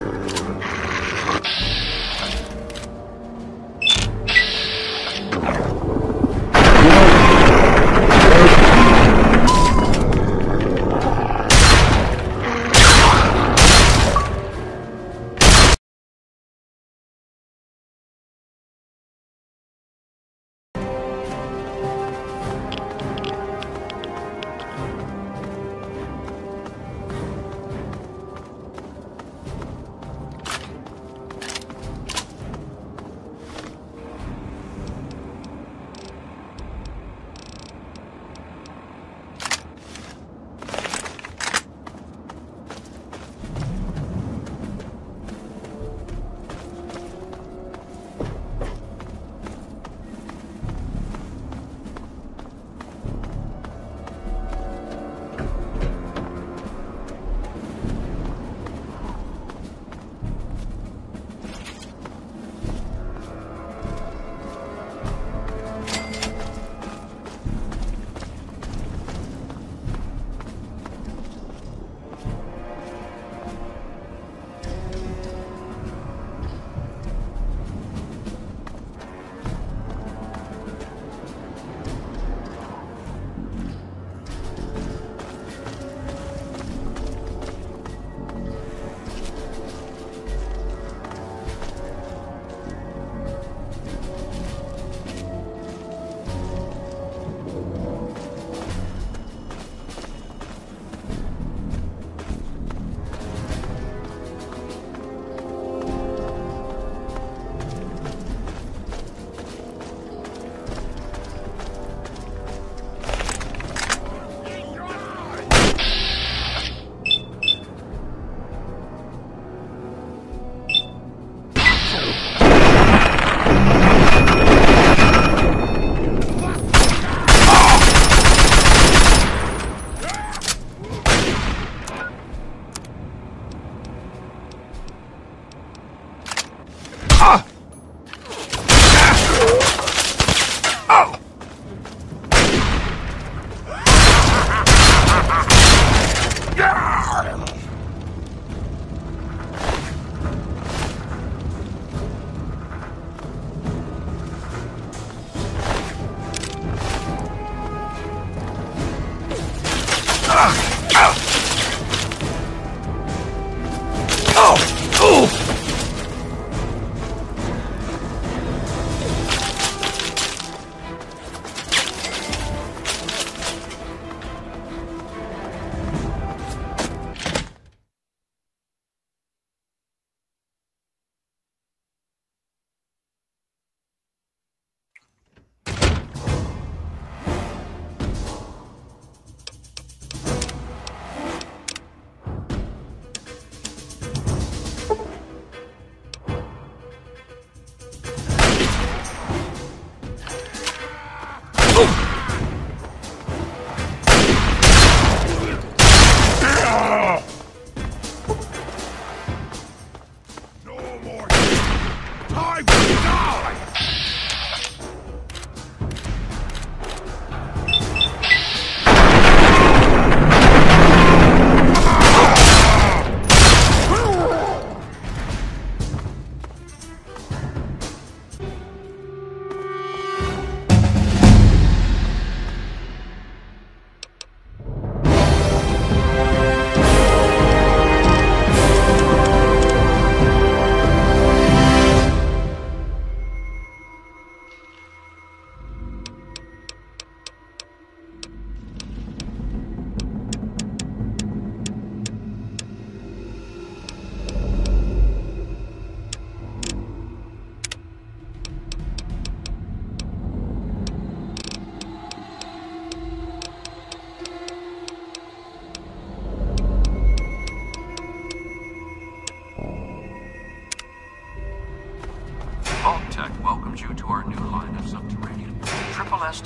Vault-Tec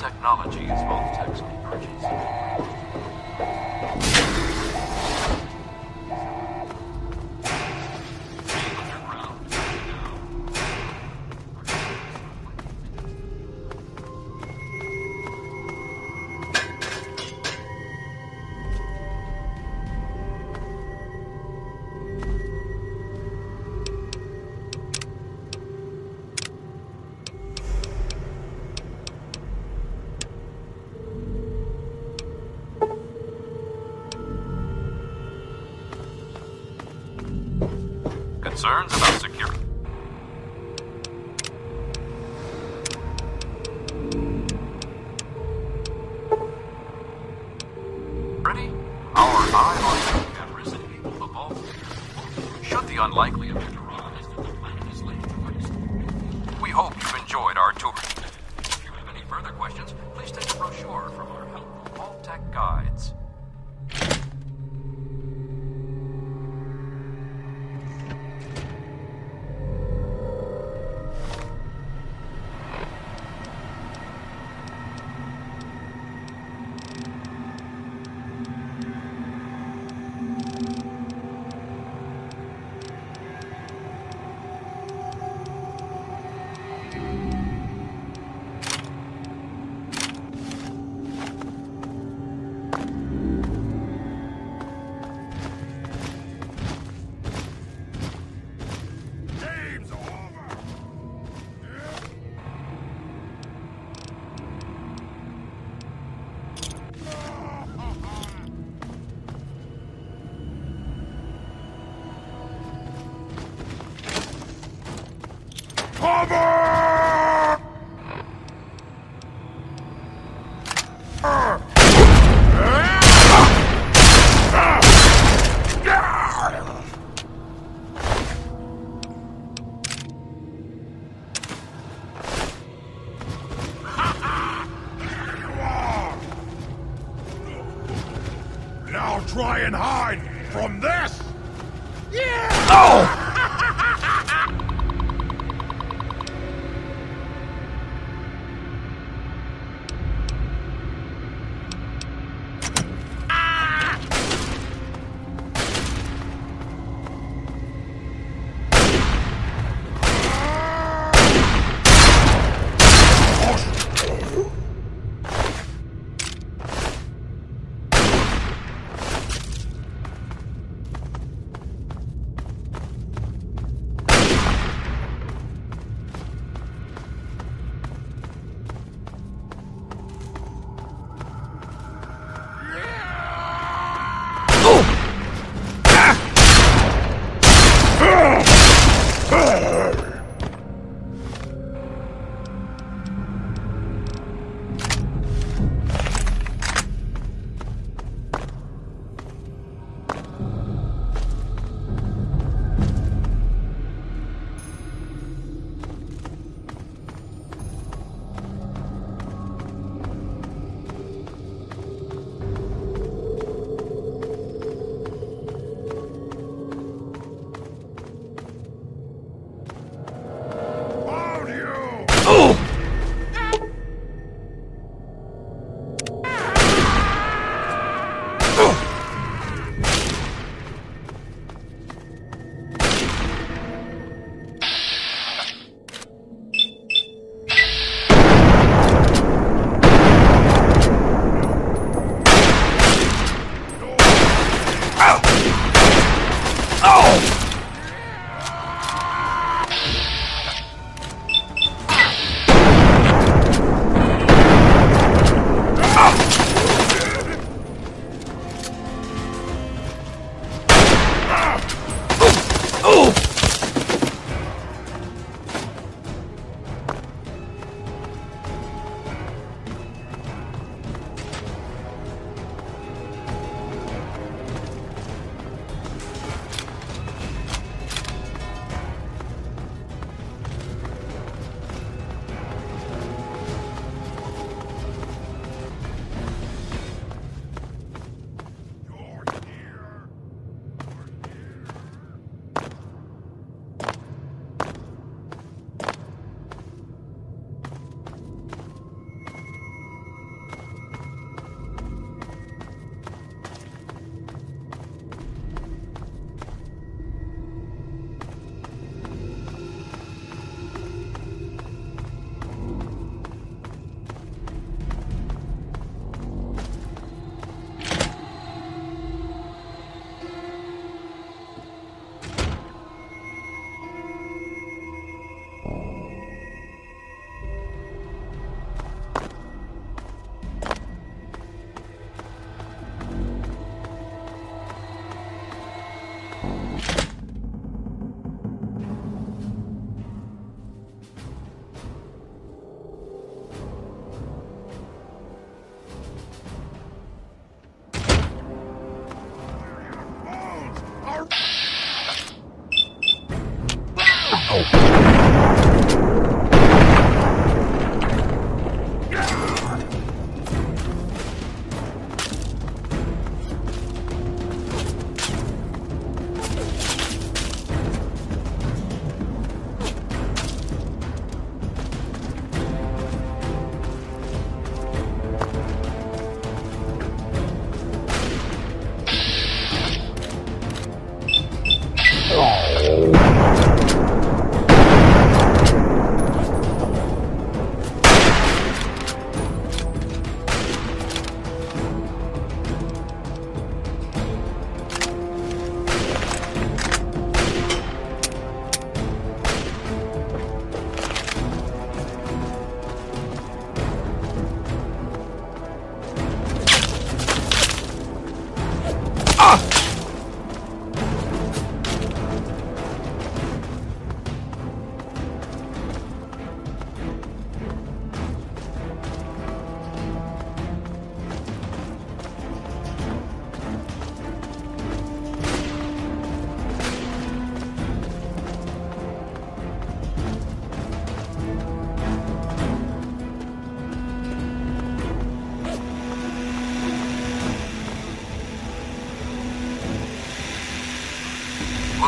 Triple S Technology is Vault-Tec's purchase. Concerns about security. Ready? Our eye on have risen. Should the unlikely event arise that the planet is laid to waste, we hope you've enjoyed our tour. If you have any further questions, please take a brochure from our helpful Vault-Tec guides.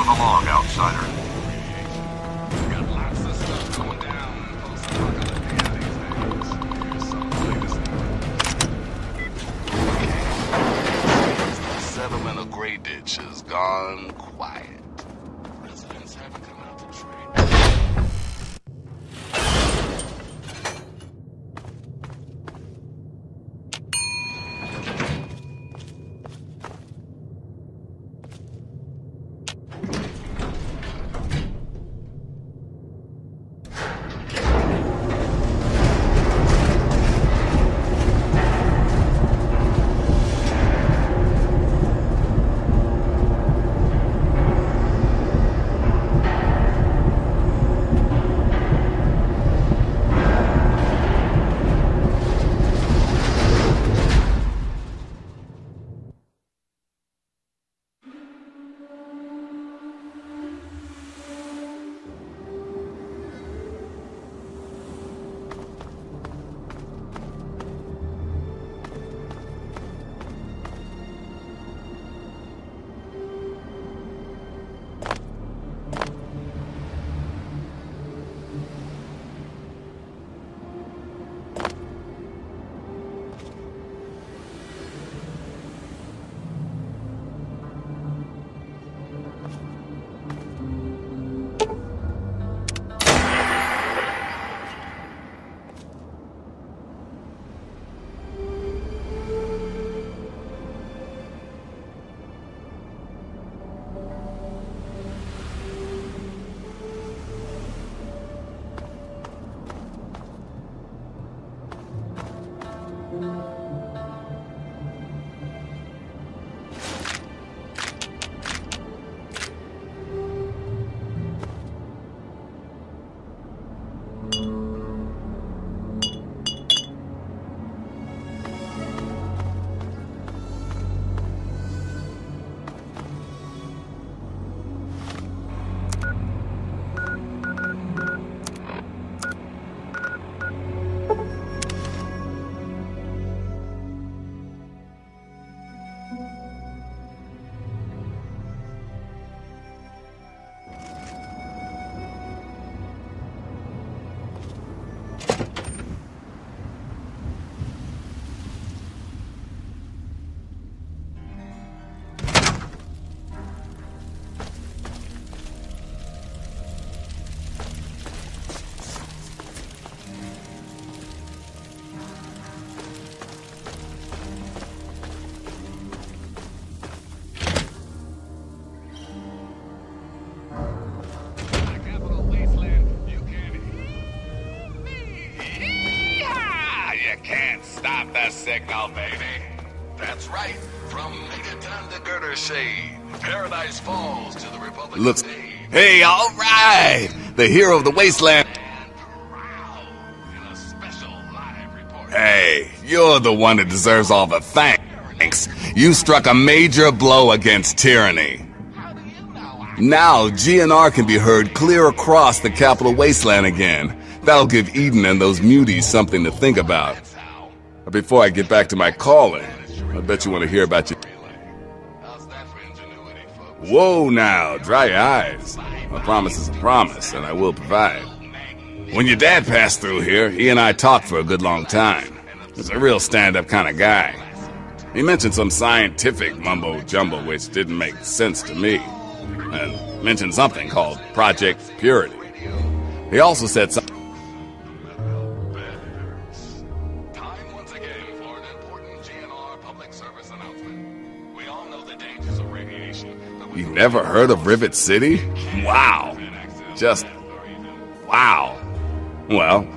Move along, outsider. Settlement of Grey Ditch is gone can't stop the signal, baby. That's right. From Megaton to Girdershade, Paradise Falls to the Republic Looks. Hey, all right! The hero of the wasteland. And proud in a special live report. Hey, you're the one that deserves all the thanks. You struck a major blow against tyranny. How do you know Now GNR can be heard clear across the capital wasteland again. That'll give Eden and those muties something to think about. Before I get back to my calling, I bet you want to hear about your. Whoa now, dry your eyes. A promise is a promise, and I will provide. When your dad passed through here, he and I talked for a good long time. He's a real stand up kind of guy. He mentioned some scientific mumbo jumbo which didn't make sense to me, and mentioned something called Project Purity. He also said something. You've heard of Rivet City? Wow. Just wow. Well,